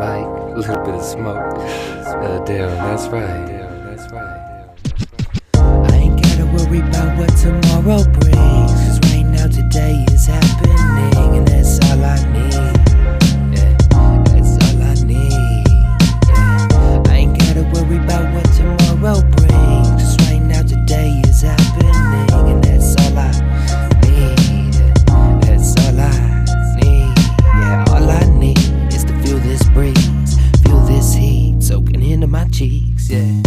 mic, a little bit of smoke. Uh, damn, that's right. Damn, that's right. Yeah.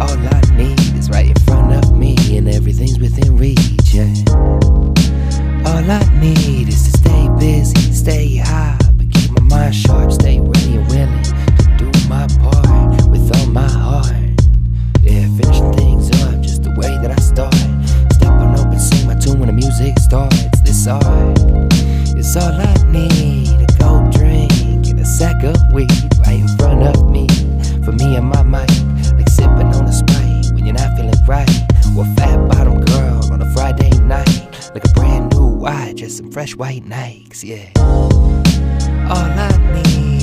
All I need is right in front of me, and everything's within reach. Yeah. All I need is to stay busy, stay high, but keep my mind sharp, stay ready and willing to do my part with all my heart. Yeah, finishing things up just the way that I start. Step on up and sing my tune when the music starts. This art is all I need. A cold drink and a sack of weed and some fresh white Nikes. Yeah. All I need,